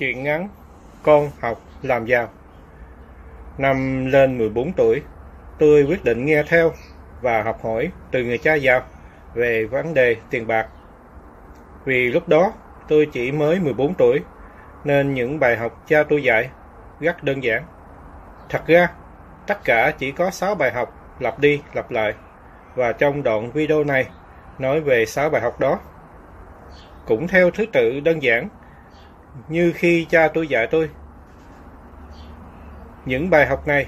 Chuyện ngắn Con học làm giàu Năm lên 14 tuổi, tôi quyết định nghe theo và học hỏi từ người cha giàu về vấn đề tiền bạc. Vì lúc đó tôi chỉ mới 14 tuổi, nên những bài học cha tôi dạy rất đơn giản. Thật ra, tất cả chỉ có 6 bài học lặp đi lặp lại, và trong đoạn video này nói về 6 bài học đó. Cũng theo thứ tự đơn giản, như khi cha tôi dạy tôi. Những bài học này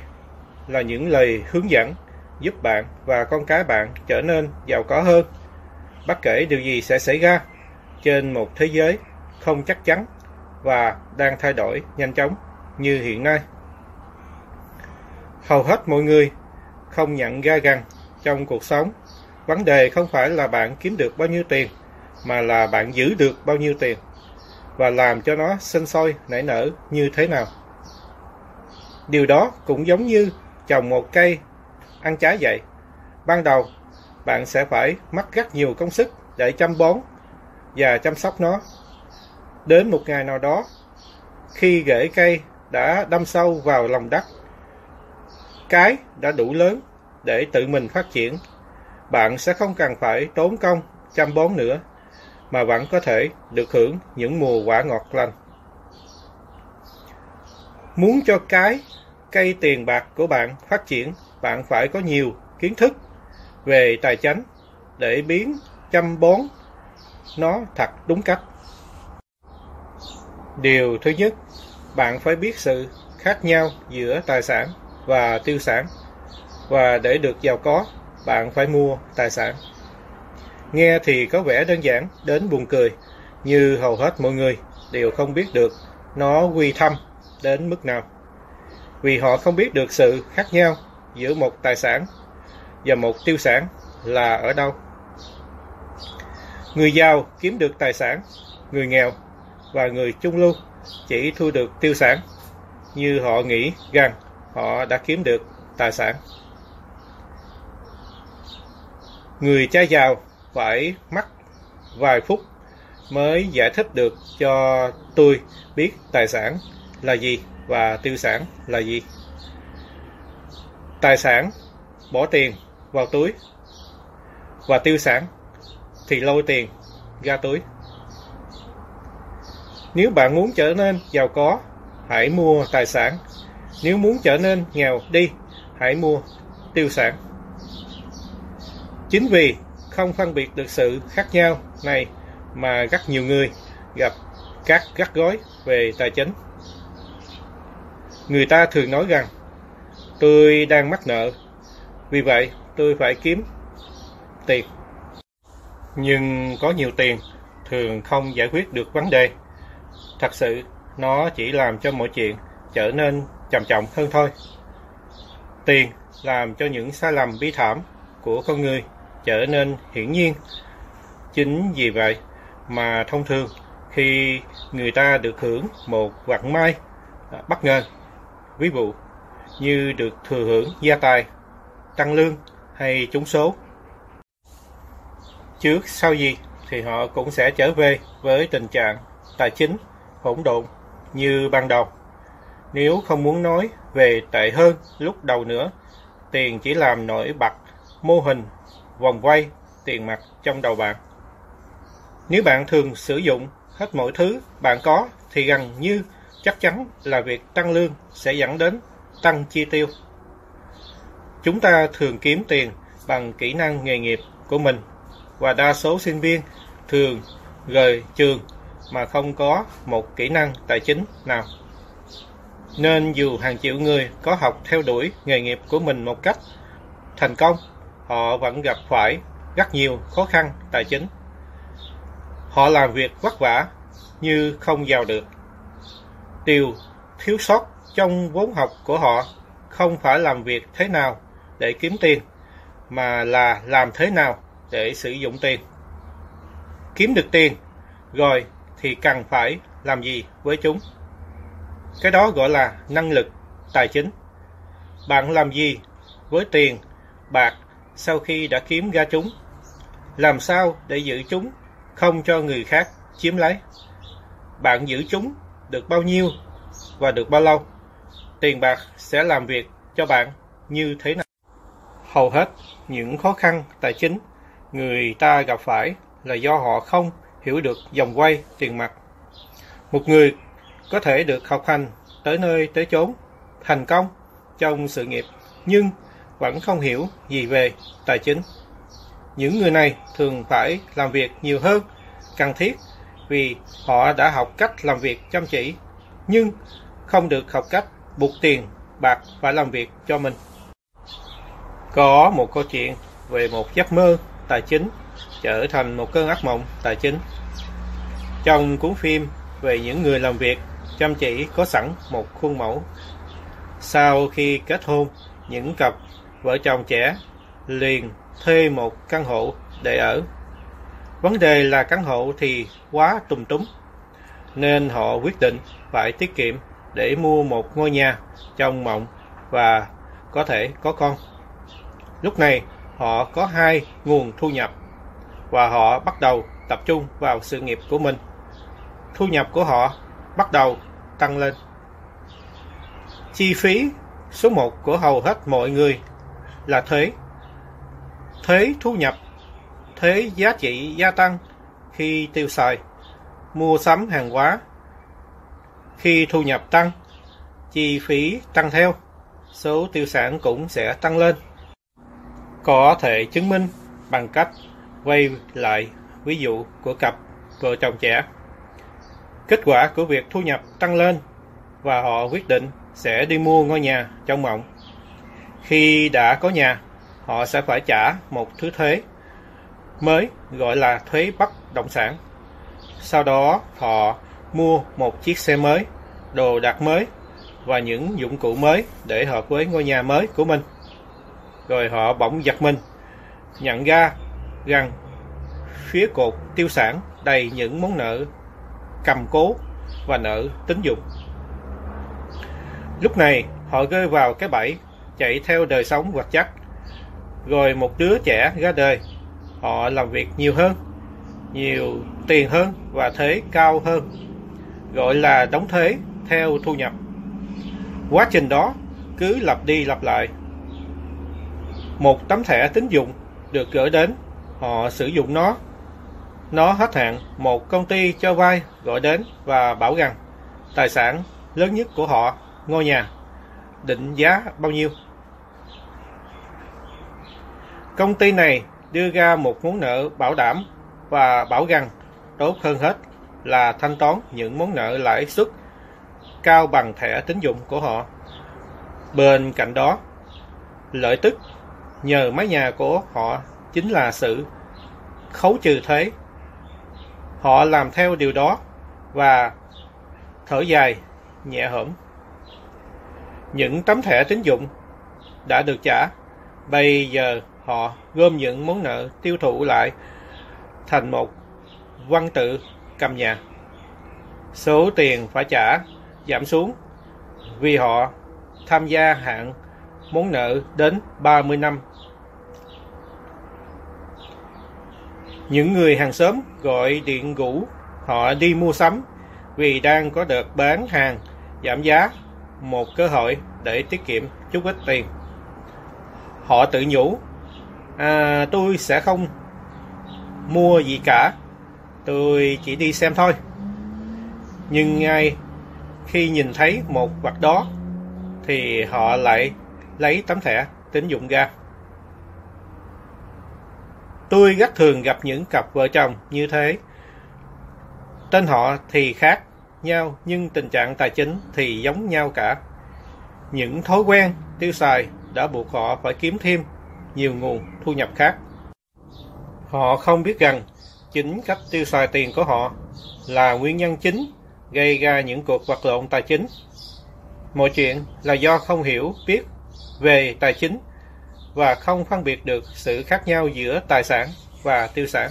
là những lời hướng dẫn giúp bạn và con cái bạn trở nên giàu có hơn. Bất kể điều gì sẽ xảy ra trên một thế giới không chắc chắn và đang thay đổi nhanh chóng như hiện nay. Hầu hết mọi người không nhận ra rằng trong cuộc sống, vấn đề không phải là bạn kiếm được bao nhiêu tiền, mà là bạn giữ được bao nhiêu tiền và làm cho nó sinh sôi nảy nở như thế nào. Điều đó cũng giống như trồng một cây ăn trái vậy. Ban đầu, bạn sẽ phải mất rất nhiều công sức để chăm bón và chăm sóc nó. Đến một ngày nào đó, khi rễ cây đã đâm sâu vào lòng đất, cái đã đủ lớn để tự mình phát triển, bạn sẽ không cần phải tốn công chăm bón nữa, mà vẫn có thể được hưởng những mùa quả ngọt lành. Muốn cho cái cây tiền bạc của bạn phát triển, bạn phải có nhiều kiến thức về tài chính để biến chăm bón nó thật đúng cách. Điều thứ nhất, bạn phải biết sự khác nhau giữa tài sản và tiêu sản. Và để được giàu có, bạn phải mua tài sản. Nghe thì có vẻ đơn giản đến buồn cười, như hầu hết mọi người đều không biết được nó quy thâm đến mức nào vì họ không biết được sự khác nhau giữa một tài sản và một tiêu sản là ở đâu. Người giàu kiếm được tài sản, người nghèo và người trung lưu chỉ thu được tiêu sản như họ nghĩ rằng họ đã kiếm được tài sản. Người cha giàu phải mất vài phút mới giải thích được cho tôi biết tài sản là gì và tiêu sản là gì? Tài sản, bỏ tiền vào túi và tiêu sản thì lôi tiền ra túi. Nếu bạn muốn trở nên giàu có, hãy mua tài sản. Nếu muốn trở nên nghèo đi, hãy mua tiêu sản. Chính vì không phân biệt được sự khác nhau này mà rất nhiều người gặp các rắc rối về tài chính. Người ta thường nói rằng tôi đang mắc nợ, vì vậy tôi phải kiếm tiền. Nhưng có nhiều tiền thường không giải quyết được vấn đề. Thật sự, nó chỉ làm cho mọi chuyện trở nên trầm trọng hơn thôi. Tiền làm cho những sai lầm bi thảm của con người trở nên hiển nhiên. Chính vì vậy mà thông thường khi người ta được hưởng một vạn may bất ngờ ví dụ như được thừa hưởng gia tài, tăng lương hay trúng số. Trước sau gì thì họ cũng sẽ trở về với tình trạng tài chính hỗn độn như ban đầu. Nếu không muốn nói về tệ hơn lúc đầu nữa, tiền chỉ làm nổi bật mô hình vòng quay tiền mặt trong đầu bạn. Nếu bạn thường sử dụng hết mọi thứ bạn có thì gần như chắc chắn là việc tăng lương sẽ dẫn đến tăng chi tiêu. Chúng ta thường kiếm tiền bằng kỹ năng nghề nghiệp của mình và đa số sinh viên thường rời trường mà không có một kỹ năng tài chính nào. Nên dù hàng triệu người có học theo đuổi nghề nghiệp của mình một cách thành công, họ vẫn gặp phải rất nhiều khó khăn tài chính. Họ làm việc vất vả như không giàu được điều thiếu sót trong vốn học của họ không phải làm việc thế nào để kiếm tiền, mà là làm thế nào để sử dụng tiền. Kiếm được tiền, rồi thì cần phải làm gì với chúng. Cái đó gọi là năng lực tài chính. Bạn làm gì với tiền, bạc sau khi đã kiếm ra chúng? Làm sao để giữ chúng không cho người khác chiếm lấy? Bạn giữ chúng được bao nhiêu và được bao lâu. Tiền bạc sẽ làm việc cho bạn như thế nào. Hầu hết những khó khăn tài chính người ta gặp phải là do họ không hiểu được dòng quay tiền mặt. Một người có thể được học hành tới nơi tới chốn, thành công trong sự nghiệp, nhưng vẫn không hiểu gì về tài chính. Những người này thường phải làm việc nhiều hơn cần thiết vì họ đã học cách làm việc chăm chỉ, nhưng không được học cách buộc tiền bạc phải làm việc cho mình. Có một câu chuyện về một giấc mơ tài chính trở thành một cơn ác mộng tài chính. Trong cuốn phim về những người làm việc chăm chỉ có sẵn một khuôn mẫu. Sau khi kết hôn, những cặp vợ chồng trẻ liền thuê một căn hộ để ở. Vấn đề là căn hộ thì quá tùm túng, nên họ quyết định phải tiết kiệm để mua một ngôi nhà trong mộng và có thể có con. Lúc này, họ có hai nguồn thu nhập và họ bắt đầu tập trung vào sự nghiệp của mình. Thu nhập của họ bắt đầu tăng lên. Chi phí số một của hầu hết mọi người là thuế. Thuế thu nhập, thuế giá trị gia tăng khi tiêu xài, mua sắm hàng hóa. Khi thu nhập tăng, chi phí tăng theo, số tiêu sản cũng sẽ tăng lên. Có thể chứng minh bằng cách quay lại ví dụ của cặp vợ chồng trẻ. Kết quả của việc thu nhập tăng lên và họ quyết định sẽ đi mua ngôi nhà trong mộng. Khi đã có nhà, họ sẽ phải trả một thứ thuế mới gọi là thuế bất động sản. Sau đó họ mua một chiếc xe mới, đồ đạc mới và những dụng cụ mới để hợp với ngôi nhà mới của mình. Rồi họ bỗng giật mình, nhận ra rằng phía cột tiêu sản đầy những món nợ cầm cố và nợ tín dụng. Lúc này họ rơi vào cái bẫy chạy theo đời sống vật chất. Rồi một đứa trẻ ra đời, họ làm việc nhiều hơn, nhiều tiền hơn và thuế cao hơn, gọi là đóng thuế theo thu nhập. Quá trình đó cứ lặp đi lặp lại. Một tấm thẻ tín dụng được gửi đến, họ sử dụng nó. Nó hết hạn, một công ty cho vay gọi đến và bảo rằng tài sản lớn nhất của họ, ngôi nhà, định giá bao nhiêu. Công ty này đưa ra một món nợ bảo đảm và bảo rằng tốt hơn hết là thanh toán những món nợ lãi suất cao bằng thẻ tín dụng của họ. Bên cạnh đó, lợi tức nhờ mái nhà của họ chính là sự khấu trừ thuế. Họ làm theo điều đó và thở dài, nhẹ hõm. Những tấm thẻ tín dụng đã được trả, bây giờ họ gom những món nợ tiêu thụ lại thành một văn tự cầm nhà. Số tiền phải trả giảm xuống vì họ tham gia hạn món nợ đến 30 năm. Những người hàng xóm gọi điện ngủ họ đi mua sắm vì đang có đợt bán hàng giảm giá một cơ hội để tiết kiệm chút ít tiền. Họ tự nhủ, à, tôi sẽ không mua gì cả, tôi chỉ đi xem thôi. Nhưng ngay khi nhìn thấy một vật đó thì họ lại lấy tấm thẻ tín dụng ra. Tôi rất thường gặp những cặp vợ chồng như thế. Tên họ thì khác nhau nhưng tình trạng tài chính thì giống nhau cả. Những thói quen tiêu xài đã buộc họ phải kiếm thêm nhiều nguồn thu nhập khác. Họ không biết rằng chính cách tiêu xài tiền của họ là nguyên nhân chính gây ra những cuộc vật lộn tài chính. Mọi chuyện là do không hiểu biết về tài chính và không phân biệt được sự khác nhau giữa tài sản và tiêu sản.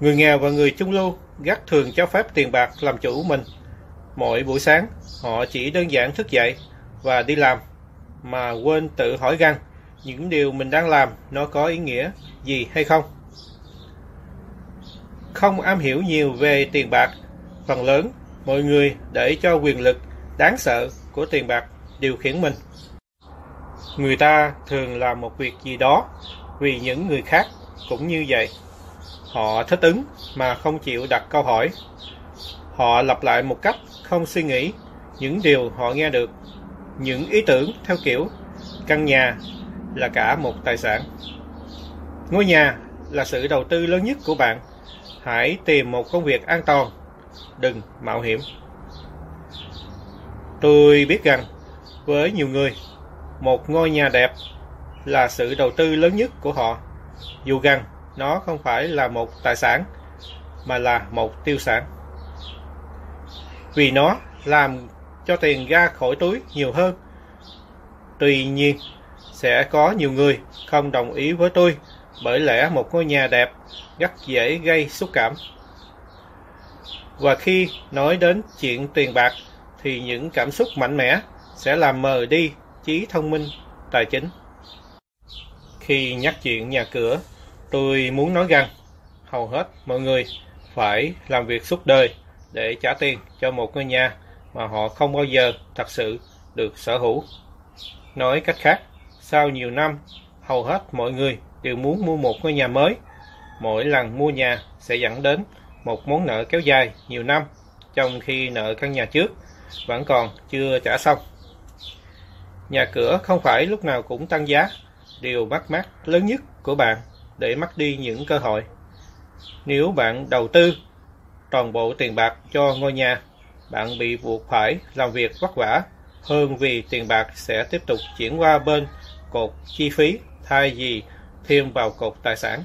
Người nghèo và người trung lưu rất thường cho phép tiền bạc làm chủ mình. Mỗi buổi sáng, họ chỉ đơn giản thức dậy và đi làm, mà quên tự hỏi rằng những điều mình đang làm nó có ý nghĩa gì hay không. Không am hiểu nhiều về tiền bạc, phần lớn mọi người để cho quyền lực đáng sợ của tiền bạc điều khiển mình. Người ta thường làm một việc gì đó vì những người khác cũng như vậy. Họ thích ứng mà không chịu đặt câu hỏi. Họ lặp lại một cách không suy nghĩ những điều họ nghe được, những ý tưởng theo kiểu căn nhà là cả một tài sản. Ngôi nhà là sự đầu tư lớn nhất của bạn. Hãy tìm một công việc an toàn, đừng mạo hiểm. Tôi biết rằng với nhiều người, một ngôi nhà đẹp là sự đầu tư lớn nhất của họ, dù rằng nó không phải là một tài sản mà là một tiêu sản. Vì nó làm cho tiền ra khỏi túi nhiều hơn. Tuy nhiên, sẽ có nhiều người không đồng ý với tôi bởi lẽ một ngôi nhà đẹp rất dễ gây xúc cảm. Và khi nói đến chuyện tiền bạc thì những cảm xúc mạnh mẽ sẽ làm mờ đi trí thông minh tài chính. Khi nhắc chuyện nhà cửa, tôi muốn nói rằng hầu hết mọi người phải làm việc suốt đời để trả tiền cho một ngôi nhà mà họ không bao giờ thật sự được sở hữu. Nói cách khác, sau nhiều năm, hầu hết mọi người đều muốn mua một ngôi nhà mới. Mỗi lần mua nhà sẽ dẫn đến một món nợ kéo dài nhiều năm, trong khi nợ căn nhà trước vẫn còn chưa trả xong. Nhà cửa không phải lúc nào cũng tăng giá, điều mắc mát lớn nhất của bạn để mất đi những cơ hội. Nếu bạn đầu tư toàn bộ tiền bạc cho ngôi nhà, bạn bị buộc phải làm việc vất vả hơn vì tiền bạc sẽ tiếp tục chuyển qua bên cột chi phí, thay vì thêm vào cột tài sản.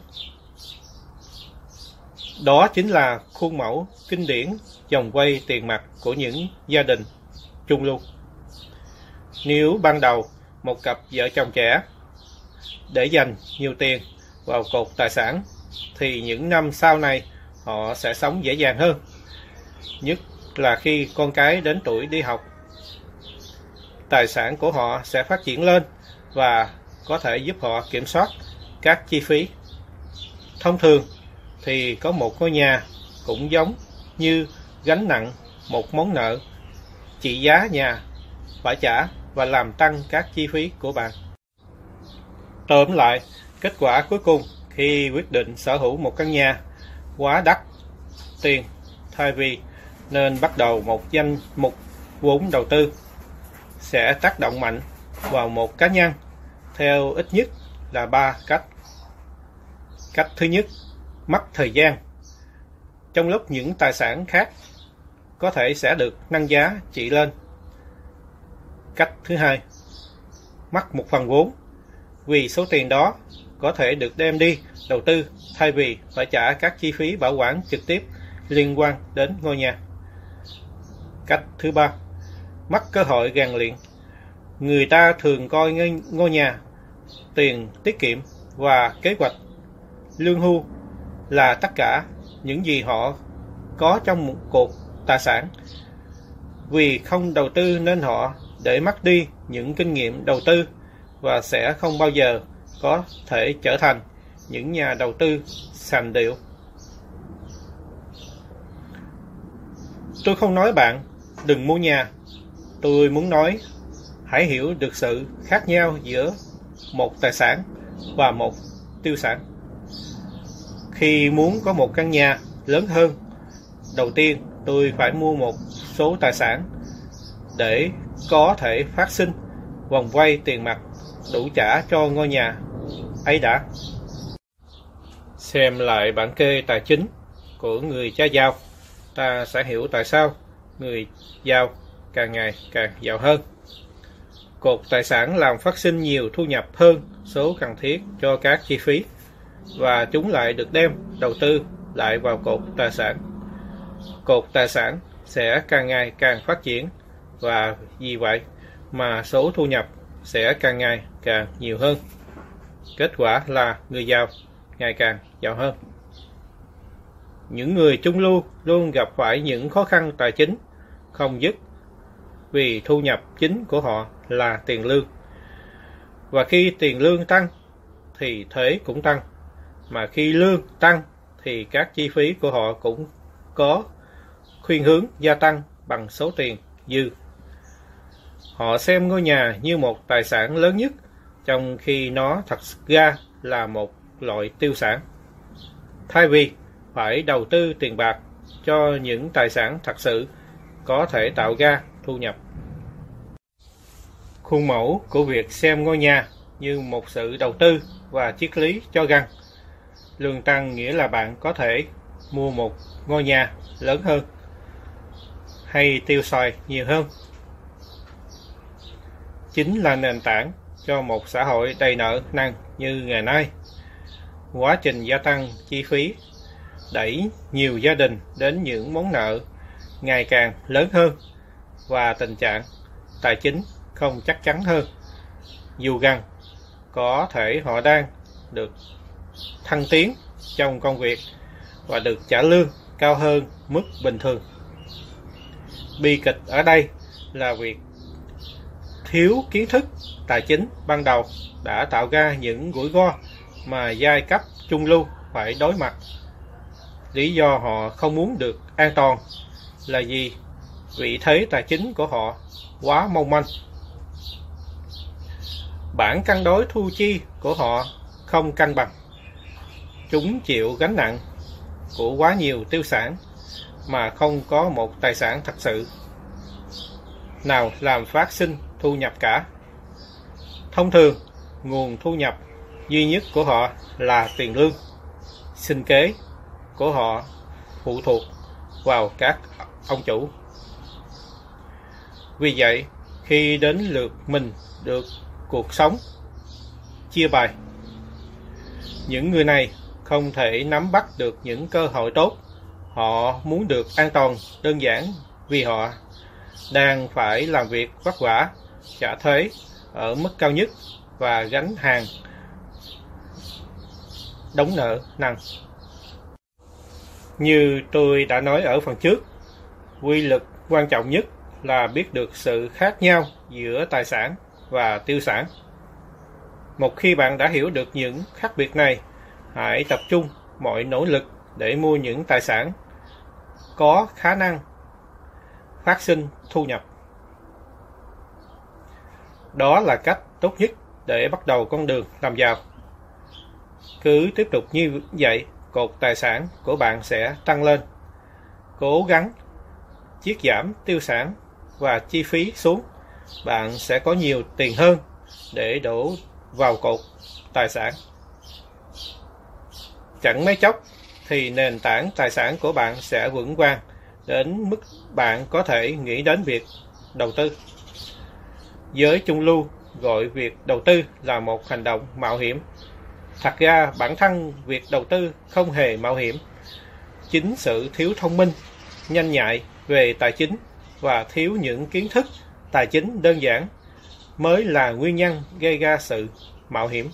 Đó chính là khuôn mẫu kinh điển dòng quay tiền mặt của những gia đình trung lưu. Nếu ban đầu một cặp vợ chồng trẻ để dành nhiều tiền vào cột tài sản, thì những năm sau này họ sẽ sống dễ dàng hơn. Nhất là khi con cái đến tuổi đi học. Tài sản của họ sẽ phát triển lên và có thể giúp họ kiểm soát các chi phí. Thông thường thì có một ngôi nhà cũng giống như gánh nặng một món nợ trị giá nhà phải trả và làm tăng các chi phí của bạn. Tóm lại, kết quả cuối cùng khi quyết định sở hữu một căn nhà quá đắt tiền thay vì nên bắt đầu một danh mục vốn đầu tư sẽ tác động mạnh vào một cá nhân theo ít nhất là ba cách. Cách thứ nhất, mất thời gian. Trong lúc những tài sản khác có thể sẽ được nâng giá trị lên. Cách thứ hai, mất một phần vốn vì số tiền đó có thể được đem đi đầu tư thay vì phải trả các chi phí bảo quản trực tiếp liên quan đến ngôi nhà. Cách thứ ba, mất cơ hội rèn luyện. Người ta thường coi ngôi nhà, tiền tiết kiệm và kế hoạch lương hưu là tất cả những gì họ có trong một cuộc tài sản. Vì không đầu tư nên họ để mất đi những kinh nghiệm đầu tư và sẽ không bao giờ có thể trở thành những nhà đầu tư sành điệu. Tôi không nói bạn đừng mua nhà. Tôi muốn nói hãy hiểu được sự khác nhau giữa một tài sản và một tiêu sản. Khi muốn có một căn nhà lớn hơn, đầu tiên tôi phải mua một số tài sản để có thể phát sinh vòng quay tiền mặt đủ trả cho ngôi nhà ấy đã. Xem lại bản kê tài chính của người cha giàu, ta sẽ hiểu tại sao người giàu càng ngày càng giàu hơn. Cột tài sản làm phát sinh nhiều thu nhập hơn số cần thiết cho các chi phí và chúng lại được đem đầu tư lại vào cột tài sản. Cột tài sản sẽ càng ngày càng phát triển và vì vậy mà số thu nhập sẽ càng ngày càng nhiều hơn. Kết quả là người giàu ngày càng giàu hơn. Những người trung lưu luôn gặp phải những khó khăn tài chính không dứt vì thu nhập chính của họ là tiền lương. Và khi tiền lương tăng thì thuế cũng tăng. Mà khi lương tăng thì các chi phí của họ cũng có khuyên hướng gia tăng bằng số tiền dư. Họ xem ngôi nhà như một tài sản lớn nhất, trong khi nó thật ra là một loại tiêu sản. Thay vì phải đầu tư tiền bạc cho những tài sản thật sự có thể tạo ra thu nhập. Khuôn mẫu của việc xem ngôi nhà như một sự đầu tư và triết lý cho rằng lương tăng nghĩa là bạn có thể mua một ngôi nhà lớn hơn hay tiêu xài nhiều hơn. Chính là nền tảng cho một xã hội đầy nợ nần như ngày nay. Quá trình gia tăng chi phí đẩy nhiều gia đình đến những món nợ ngày càng lớn hơn và tình trạng tài chính không chắc chắn hơn. Dù rằng có thể họ đang được thăng tiến trong công việc và được trả lương cao hơn mức bình thường. Bi kịch ở đây là việc thiếu kiến thức tài chính ban đầu đã tạo ra những rủi ro mà giai cấp trung lưu phải đối mặt. Lý do họ không muốn được an toàn là gì? Vị thế tài chính của họ quá mong manh. Bản cân đối thu chi của họ không cân bằng. Chúng chịu gánh nặng của quá nhiều tiêu sản mà không có một tài sản thật sự nào làm phát sinh thu nhập cả. Thông thường, nguồn thu nhập duy nhất của họ là tiền lương. Sinh kế của họ phụ thuộc vào các ông chủ. Vì vậy, khi đến lượt mình được cuộc sống chia bài, những người này không thể nắm bắt được những cơ hội tốt. Họ muốn được an toàn đơn giản vì họ đang phải làm việc vất vả, trả thuế ở mức cao nhất và gánh hàng đóng nợ nặng. Như tôi đã nói ở phần trước, quy lực quan trọng nhất là biết được sự khác nhau giữa tài sản và tiêu sản. Một khi bạn đã hiểu được những khác biệt này, hãy tập trung mọi nỗ lực để mua những tài sản có khả năng phát sinh thu nhập. Đó là cách tốt nhất để bắt đầu con đường làm giàu. Cứ tiếp tục như vậy, cột tài sản của bạn sẽ tăng lên. Cố gắng chiết giảm tiêu sản và chi phí xuống, bạn sẽ có nhiều tiền hơn để đổ vào cột tài sản. Chẳng mấy chốc thì nền tảng tài sản của bạn sẽ vững vàng đến mức bạn có thể nghĩ đến việc đầu tư. Giới trung lưu gọi việc đầu tư là một hành động mạo hiểm. Thật ra bản thân việc đầu tư không hề mạo hiểm. Chính sự thiếu thông minh, nhanh nhạy về tài chính và thiếu những kiến thức tài chính đơn giản mới là nguyên nhân gây ra sự mạo hiểm.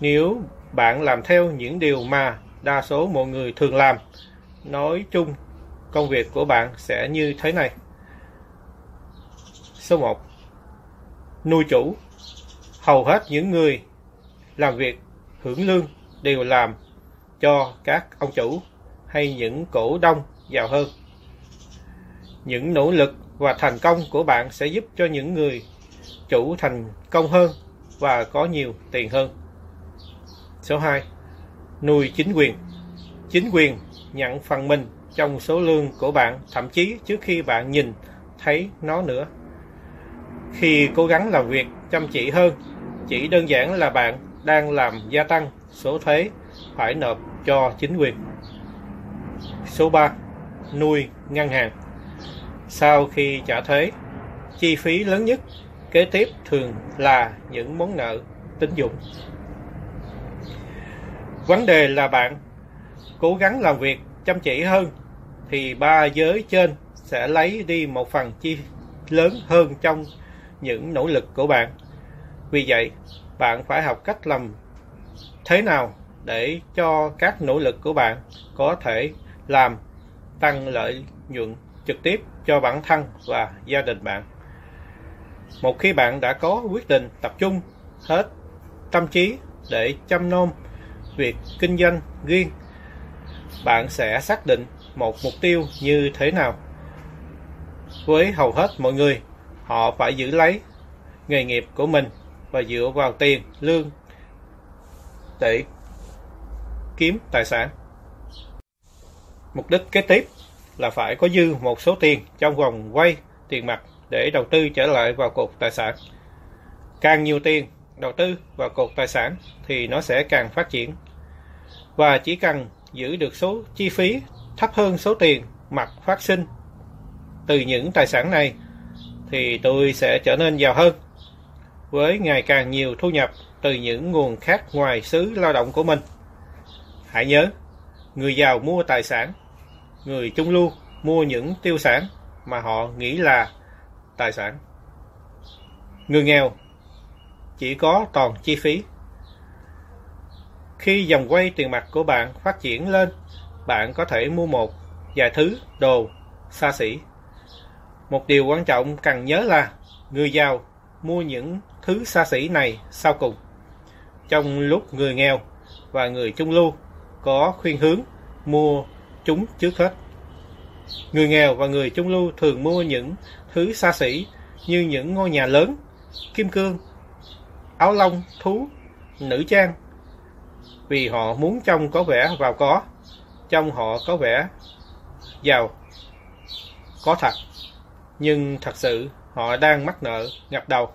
Nếu bạn làm theo những điều mà đa số mọi người thường làm, nói chung công việc của bạn sẽ như thế này. Số 1. Nuôi chủ. Hầu hết những người làm việc hưởng lương đều làm cho các ông chủ hay những cổ đông giàu hơn. Những nỗ lực và thành công của bạn sẽ giúp cho những người chủ thành công hơn và có nhiều tiền hơn. Số 2. Nuôi chính quyền. Chính quyền nhận phần mình trong số lương của bạn, thậm chí trước khi bạn nhìn thấy nó nữa. Khi cố gắng làm việc chăm chỉ hơn, chỉ đơn giản là bạn đang làm gia tăng số thuế phải nộp cho chính quyền. Số 3. Nuôi ngân hàng. Sau khi trả thuế, chi phí lớn nhất kế tiếp thường là những món nợ tín dụng. Vấn đề là bạn cố gắng làm việc chăm chỉ hơn thì ba giới trên sẽ lấy đi một phần chi lớn hơn trong những nỗ lực của bạn. Vì vậy, bạn phải học cách làm thế nào để cho các nỗ lực của bạn có thể làm tăng lợi nhuận trực tiếp cho bản thân và gia đình bạn. Một khi bạn đã có quyết định tập trung hết tâm trí để chăm nom việc kinh doanh riêng, bạn sẽ xác định một mục tiêu như thế nào Với hầu hết mọi người, họ phải giữ lấy nghề nghiệp của mình và dựa vào tiền, lương để kiếm tài sản. Mục đích kế tiếp là phải có dư một số tiền trong vòng quay tiền mặt để đầu tư trở lại vào cột tài sản. Càng nhiều tiền đầu tư vào cột tài sản thì nó sẽ càng phát triển. Và chỉ cần giữ được số chi phí thấp hơn số tiền mặt phát sinh từ những tài sản này thì tôi sẽ trở nên giàu hơn với ngày càng nhiều thu nhập từ những nguồn khác ngoài xứ lao động của mình. Hãy nhớ, người giàu mua tài sản, người trung lưu mua những tiêu sản mà họ nghĩ là tài sản. Người nghèo chỉ có toàn chi phí. Khi dòng quay tiền mặt của bạn phát triển lên, bạn có thể mua một vài thứ đồ xa xỉ. Một điều quan trọng cần nhớ là người giàu mua những thứ xa xỉ này sau cùng. Trong lúc người nghèo và người trung lưu có khuyên hướng mua chúng trước hết. Người nghèo và người trung lưu thường mua những thứ xa xỉ như những ngôi nhà lớn, kim cương, áo lông, thú, nữ trang vì họ muốn trông có vẻ vào có, trông họ có vẻ giàu, có thật, nhưng thật sự họ đang mắc nợ ngập đầu.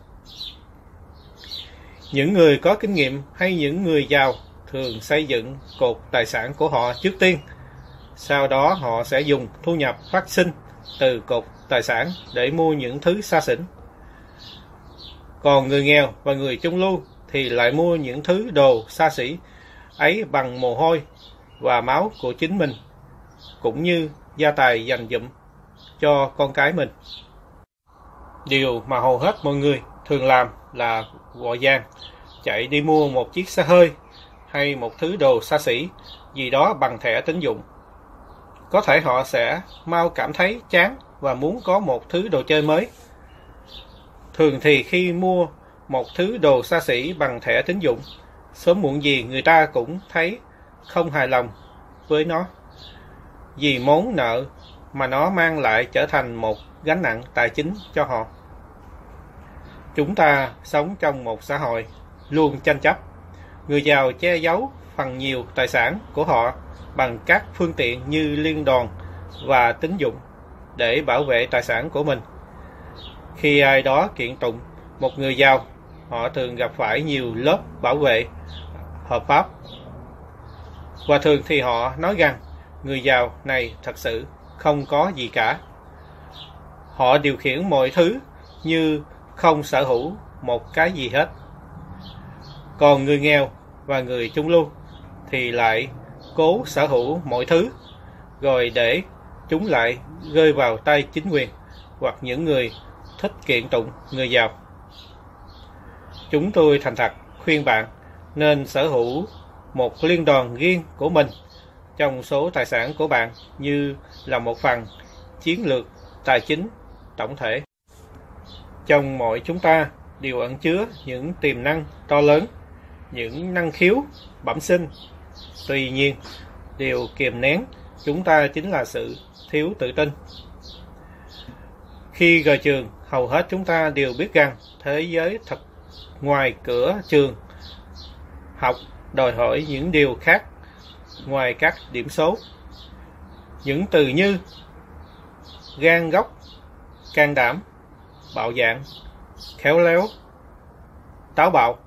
Những người có kinh nghiệm hay những người giàu thường xây dựng cột tài sản của họ trước tiên. Sau đó họ sẽ dùng thu nhập phát sinh từ cột tài sản để mua những thứ xa xỉn. Còn người nghèo và người trung lưu thì lại mua những thứ đồ xa xỉ ấy bằng mồ hôi và máu của chính mình, cũng như gia tài dành dụm cho con cái mình. Điều mà hầu hết mọi người thường làm là gọi vàng chạy đi mua một chiếc xe hơi hay một thứ đồ xa xỉ gì đó bằng thẻ tín dụng. Có thể họ sẽ mau cảm thấy chán và muốn có một thứ đồ chơi mới. Thường thì khi mua một thứ đồ xa xỉ bằng thẻ tín dụng, sớm muộn gì người ta cũng thấy không hài lòng với nó. Vì món nợ mà nó mang lại trở thành một gánh nặng tài chính cho họ. Chúng ta sống trong một xã hội luôn tranh chấp. Người giàu che giấu phần nhiều tài sản của họ bằng các phương tiện như liên đoàn và tín dụng để bảo vệ tài sản của mình. Khi ai đó kiện tụng một người giàu, họ thường gặp phải nhiều lớp bảo vệ hợp pháp. Và thường thì họ nói rằng người giàu này thật sự không có gì cả. Họ điều khiển mọi thứ như không sở hữu một cái gì hết. Còn người nghèo và người trung lưu thì lại cố sở hữu mọi thứ rồi để chúng lại rơi vào tay chính quyền hoặc những người thích kiện tụng người giàu. Chúng tôi thành thật khuyên bạn nên sở hữu một liên đoàn riêng của mình trong số tài sản của bạn như là một phần chiến lược tài chính tổng thể. Trong mọi chúng ta đều ẩn chứa những tiềm năng to lớn, những năng khiếu bẩm sinh. Tuy nhiên, điều kiềm nén chúng ta chính là sự thiếu tự tin. Khi rời trường, hầu hết chúng ta đều biết rằng thế giới thật ngoài cửa trường học đòi hỏi những điều khác ngoài các điểm số. Những từ như gan góc, can đảm, bạo dạn, khéo léo, táo bạo,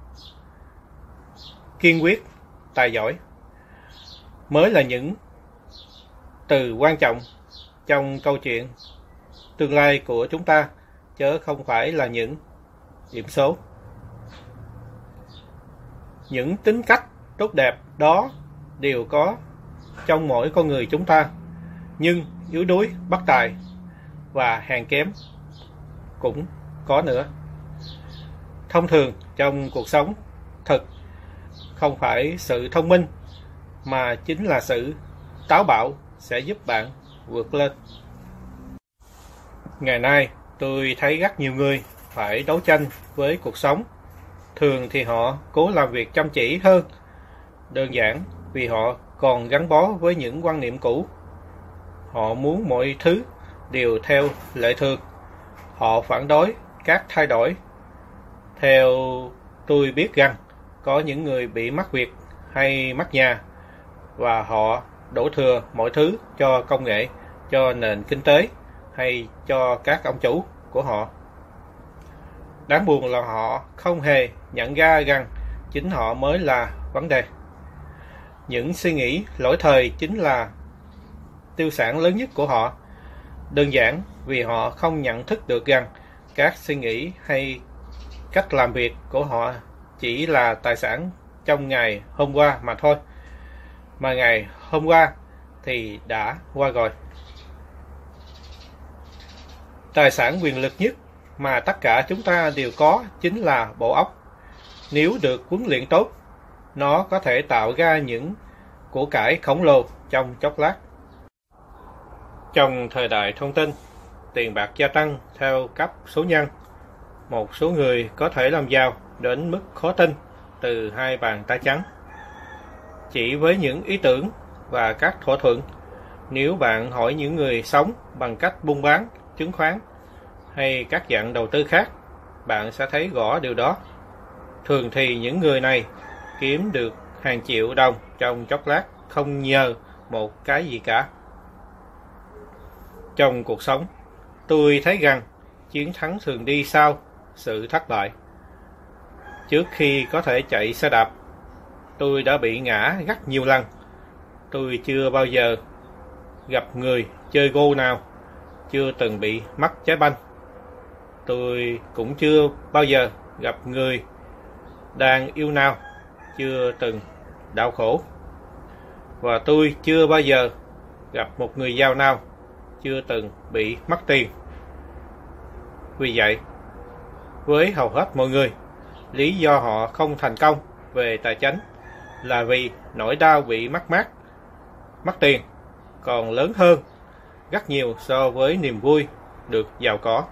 kiên quyết, tài giỏi mới là những từ quan trọng trong câu chuyện tương lai của chúng ta, chứ không phải là những điểm số. Những tính cách tốt đẹp đó đều có trong mỗi con người chúng ta, nhưng yếu đuối, bất tài và hèn kém cũng có nữa. Thông thường trong cuộc sống, thực không phải sự thông minh mà chính là sự táo bạo sẽ giúp bạn vượt lên. Ngày nay tôi thấy rất nhiều người phải đấu tranh với cuộc sống. Thường thì họ cố làm việc chăm chỉ hơn đơn giản vì họ còn gắn bó với những quan niệm cũ. Họ muốn mọi thứ đều theo lệ thường. Họ phản đối các thay đổi. Theo tôi biết rằng, có những người bị mắc việc hay mắc nhà và họ đổ thừa mọi thứ cho công nghệ, cho nền kinh tế hay cho các ông chủ của họ. Đáng buồn là họ không hề nhận ra rằng chính họ mới là vấn đề. Những suy nghĩ lỗi thời chính là tiêu sản lớn nhất của họ. Đơn giản vì họ không nhận thức được rằng các suy nghĩ hay cách làm việc của họ chỉ là tài sản trong ngày hôm qua mà thôi. Mà ngày hôm qua thì đã qua rồi. Tài sản quyền lực nhất mà tất cả chúng ta đều có chính là bộ óc. Nếu được huấn luyện tốt, nó có thể tạo ra những của cải khổng lồ trong chốc lát. Trong thời đại thông tin, tiền bạc gia tăng theo cấp số nhân. Một số người có thể làm giàu đến mức khó tin từ hai bàn tay trắng. Chỉ với những ý tưởng và các thỏa thuận, nếu bạn hỏi những người sống bằng cách buôn bán, chứng khoán hay các dạng đầu tư khác, bạn sẽ thấy rõ điều đó. Thường thì những người này kiếm được hàng triệu đồng trong chốc lát không nhờ một cái gì cả. Trong cuộc sống, tôi thấy rằng chiến thắng thường đi sau sự thất bại. Trước khi có thể chạy xe đạp, tôi đã bị ngã rất nhiều lần. Tôi chưa bao giờ gặp người chơi gô nào, chưa từng bị mắc trái banh. Tôi cũng chưa bao giờ gặp người đang yêu nào, chưa từng đau khổ. Và tôi chưa bao giờ gặp một người giàu nào chưa từng bị mất tiền. Vì vậy, với hầu hết mọi người, lý do họ không thành công về tài chính là vì nỗi đau bị mất mát, mất tiền còn lớn hơn rất nhiều so với niềm vui được giàu có.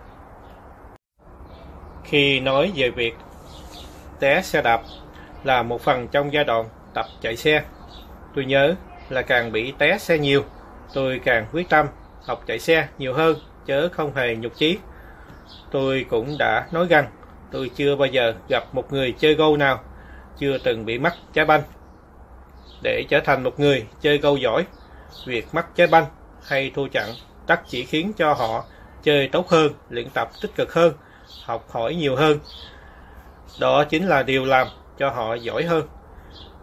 Khi nói về việc té xe đạp là một phần trong giai đoạn tập chạy xe, tôi nhớ là càng bị té xe nhiều, tôi càng quyết tâm học chạy xe nhiều hơn, chớ không hề nhục chí. Tôi cũng đã nói rằng tôi chưa bao giờ gặp một người chơi gâu nào chưa từng bị mắc trái banh. Để trở thành một người chơi gâu giỏi, việc mắc trái banh hay thua trận tất chỉ khiến cho họ chơi tốt hơn, luyện tập tích cực hơn, học hỏi nhiều hơn. Đó chính là điều làm cho họ giỏi hơn.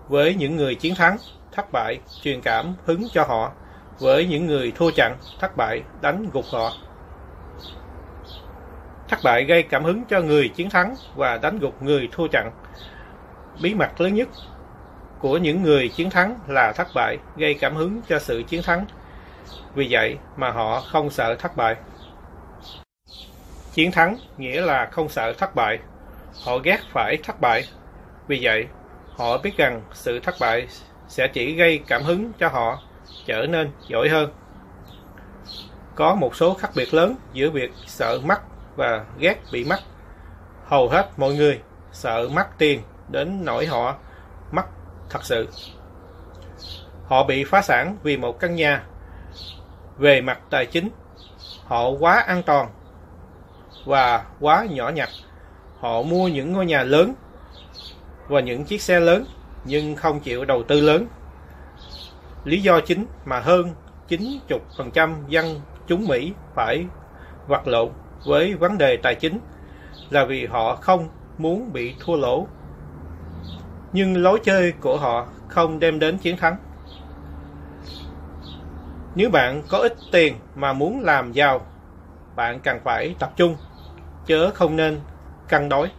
Với những người chiến thắng, thất bại, truyền cảm hứng cho họ với những người thua trận, thất bại, đánh gục họ. Thất bại gây cảm hứng cho người chiến thắng và đánh gục người thua trận. Bí mật lớn nhất của những người chiến thắng là thất bại gây cảm hứng cho sự chiến thắng. Vì vậy mà họ không sợ thất bại. Chiến thắng nghĩa là không sợ thất bại. Họ ghét phải thất bại. Vì vậy, họ biết rằng sự thất bại sẽ chỉ gây cảm hứng cho họ trở nên giỏi hơn. Có một số khác biệt lớn giữa việc sợ mất và ghét bị mất. Hầu hết mọi người sợ mất tiền đến nỗi họ mất thật sự. Họ bị phá sản vì một căn nhà. Về mặt tài chính, họ quá an toàn và quá nhỏ nhặt. Họ mua những ngôi nhà lớn và những chiếc xe lớn nhưng không chịu đầu tư lớn Lý do chính mà hơn 90% dân chúng Mỹ phải vật lộn với vấn đề tài chính là vì họ không muốn bị thua lỗ. Nhưng lối chơi của họ không đem đến chiến thắng. Nếu bạn có ít tiền mà muốn làm giàu, bạn cần phải tập trung, chớ không nên cân đối.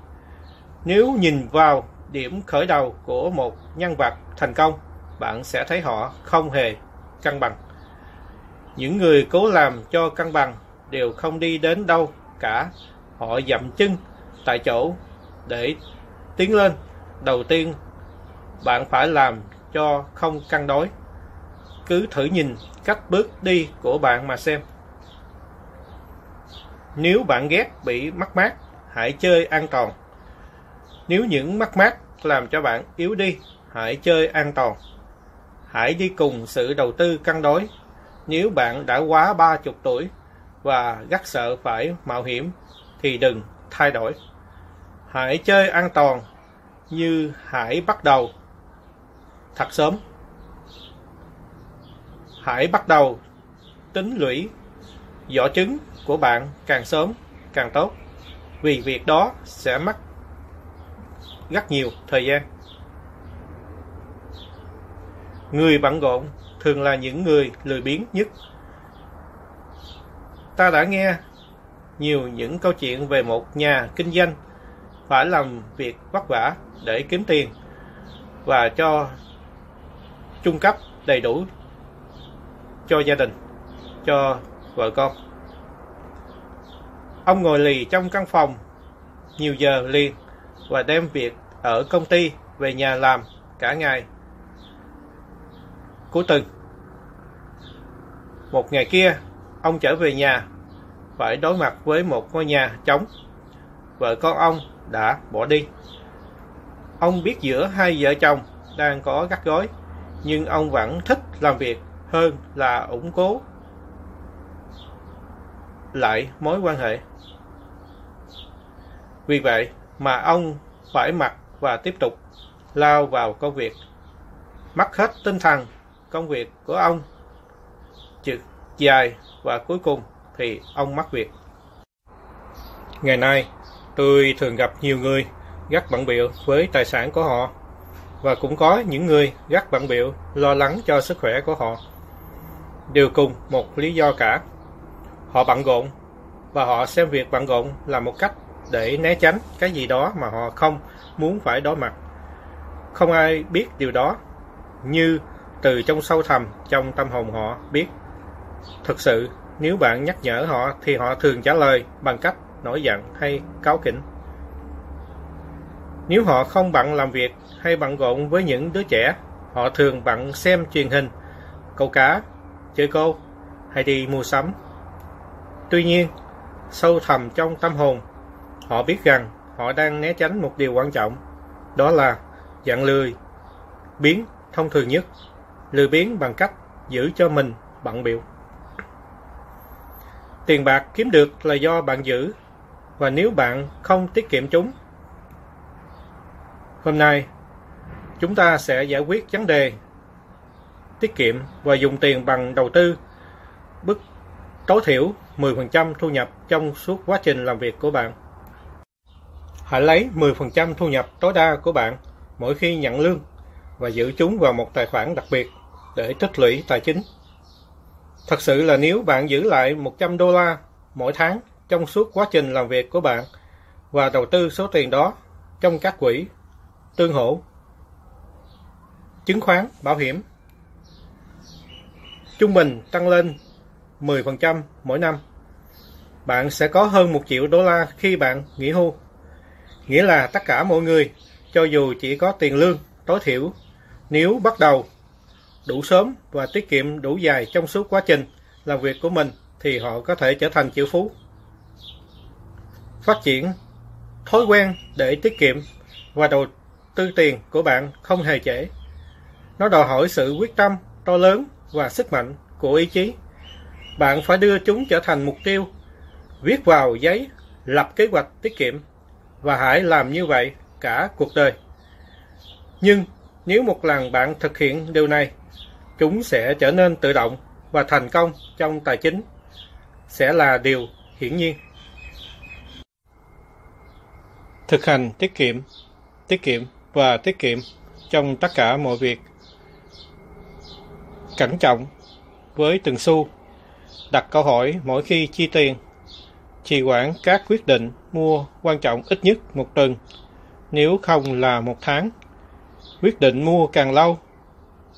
Nếu nhìn vào điểm khởi đầu của một nhân vật thành công bạn sẽ thấy họ không hề cân bằng. Những người cố làm cho cân bằng đều không đi đến đâu cả. Họ dậm chân tại chỗ để tiến lên. Đầu tiên, bạn phải làm cho không cân đối. Cứ thử nhìn cách bước đi của bạn mà xem. Nếu bạn ghét bị mắc mát, hãy chơi an toàn. Nếu những mắc mát làm cho bạn yếu đi, hãy chơi an toàn hãy đi cùng sự đầu tư cân đối. Nếu bạn đã quá 30 tuổi, và gắt sợ phải mạo hiểm thì đừng thay đổi. Hãy chơi an toàn như hãy bắt đầu thật sớm. Hãy bắt đầu tính lũy vỏ trứng của bạn càng sớm, càng tốt vì việc đó sẽ mất rất nhiều thời gian. Người bận rộn thường là những người lười biếng nhất. Ta đã nghe nhiều những câu chuyện về một nhà kinh doanh phải làm việc vất vả để kiếm tiền và cho trung cấp đầy đủ cho gia đình, cho vợ con. Ông ngồi lì trong căn phòng nhiều giờ liền và đem việc ở công ty về nhà làm cả ngày. Cuối tuần, một ngày kia, ông trở về nhà phải đối mặt với một ngôi nhà trống. Vợ con ông đã bỏ đi. Ông biết giữa hai vợ chồng đang có gắt gối, nhưng ông vẫn thích làm việc hơn là ủng cố lại mối quan hệ. Vì vậy mà ông phải mặc và tiếp tục lao vào công việc. Mất hết tinh thần công việc của ông trực dài và cuối cùng thì ông mất việc. Ngày nay, tôi thường gặp nhiều người gắt bận biệu với tài sản của họ và cũng có những người gắt bận biệu lo lắng cho sức khỏe của họ. Đều cùng một lý do cả. Họ bận rộn và họ xem việc bận rộn là một cách để né tránh cái gì đó mà họ không muốn phải đối mặt. Không ai biết điều đó như từ trong sâu thẳm trong tâm hồn họ biết. Thực sự, nếu bạn nhắc nhở họ thì họ thường trả lời bằng cách nổi giận hay cáo kỉnh. Nếu họ không bận làm việc hay bận rộn với những đứa trẻ, họ thường bận xem truyền hình, câu cá, chơi câu hay đi mua sắm. Tuy nhiên, sâu thẳm trong tâm hồn, họ biết rằng họ đang né tránh một điều quan trọng, đó là dạng lười, biến thông thường nhất, lười biến bằng cách giữ cho mình bận biểu. Tiền bạc kiếm được là do bạn giữ, và nếu bạn không tiết kiệm chúng. Hôm nay, chúng ta sẽ giải quyết vấn đề tiết kiệm và dùng tiền bằng đầu tư mức tối thiểu 10% thu nhập trong suốt quá trình làm việc của bạn. Hãy lấy 10% thu nhập tối đa của bạn mỗi khi nhận lương và giữ chúng vào một tài khoản đặc biệt để tích lũy tài chính. Thật sự là nếu bạn giữ lại 100 đô la mỗi tháng trong suốt quá trình làm việc của bạn và đầu tư số tiền đó trong các quỹ, tương hỗ, chứng khoán, bảo hiểm, trung bình tăng lên 10% mỗi năm, bạn sẽ có hơn 1 triệu đô la khi bạn nghỉ hưu. Nghĩa là tất cả mọi người, cho dù chỉ có tiền lương tối thiểu, nếu bắt đầu đủ sớm và tiết kiệm đủ dài trong suốt quá trình làm việc của mình thì họ có thể trở thành triệu phú. Phát triển thói quen để tiết kiệm và đầu tư tiền của bạn không hề trễ. Nó đòi hỏi sự quyết tâm to lớn và sức mạnh của ý chí. Bạn phải đưa chúng trở thành mục tiêu, viết vào giấy, lập kế hoạch tiết kiệm và hãy làm như vậy cả cuộc đời. Nhưng nếu một lần bạn thực hiện điều này chúng sẽ trở nên tự động và thành công trong tài chính sẽ là điều hiển nhiên. Thực hành tiết kiệm, tiết kiệm và tiết kiệm trong tất cả mọi việc. Cẩn trọng với từng xu, đặt câu hỏi mỗi khi chi tiền, trì quản các quyết định mua quan trọng ít nhất một tuần, nếu không là một tháng. Quyết định mua càng lâu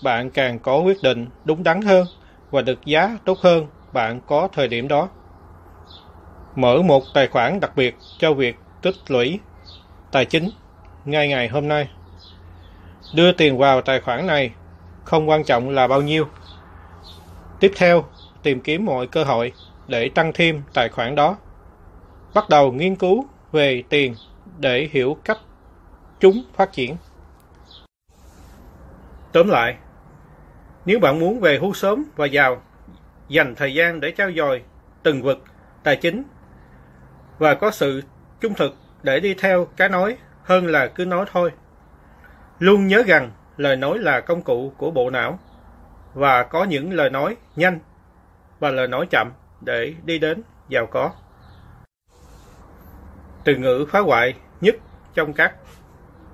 bạn càng có quyết định đúng đắn hơn và được giá tốt hơn bạn có thời điểm đó. Mở một tài khoản đặc biệt cho việc tích lũy tài chính ngay ngày hôm nay. Đưa tiền vào tài khoản này không quan trọng là bao nhiêu. Tiếp theo, tìm kiếm mọi cơ hội để tăng thêm tài khoản đó. Bắt đầu nghiên cứu về tiền để hiểu cách chúng phát triển. Tóm lại, nếu bạn muốn về hưu sớm và giàu, dành thời gian để trao dồi từng vực tài chính và có sự trung thực để đi theo cái nói hơn là cứ nói thôi. Luôn nhớ rằng lời nói là công cụ của bộ não và có những lời nói nhanh và lời nói chậm để đi đến giàu có. Từ ngữ phá hoại nhất trong các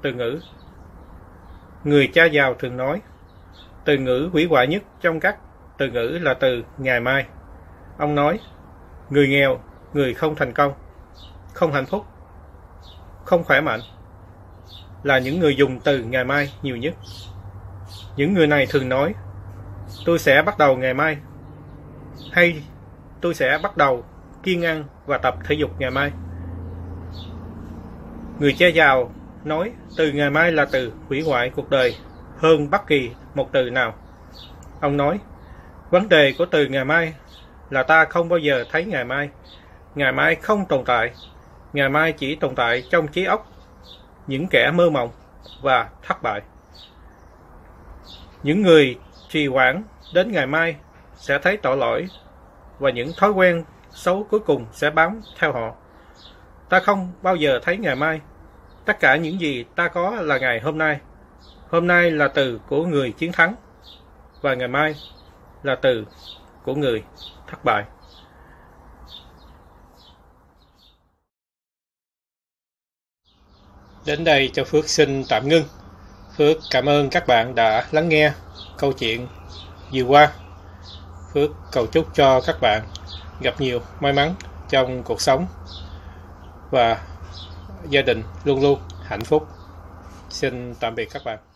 từ ngữ. Người cha giàu thường nói, từ ngữ hủy hoại nhất trong các từ ngữ là từ ngày mai. Ông nói, người nghèo, người không thành công, không hạnh phúc, không khỏe mạnh là những người dùng từ ngày mai nhiều nhất. Những người này thường nói, tôi sẽ bắt đầu ngày mai, hay tôi sẽ bắt đầu kiêng ăn và tập thể dục ngày mai. Người cha giàu nói từ ngày mai là từ hủy hoại cuộc đời hơn bất kỳ một từ nào. Ông nói, vấn đề của từ ngày mai là ta không bao giờ thấy ngày mai. Ngày mai không tồn tại. Ngày mai chỉ tồn tại trong trí óc những kẻ mơ mộng và thất bại. Những người trì hoãn đến ngày mai sẽ thấy tội lỗi và những thói quen xấu cuối cùng sẽ bám theo họ. Ta không bao giờ thấy ngày mai. Tất cả những gì ta có là ngày hôm nay. Hôm nay là từ của người chiến thắng và ngày mai là từ của người thất bại. Đến đây cho Phước xin tạm ngưng. Phước cảm ơn các bạn đã lắng nghe câu chuyện vừa qua. Phước cầu chúc cho các bạn gặp nhiều may mắn trong cuộc sống và gia đình luôn luôn hạnh phúc. Xin tạm biệt các bạn.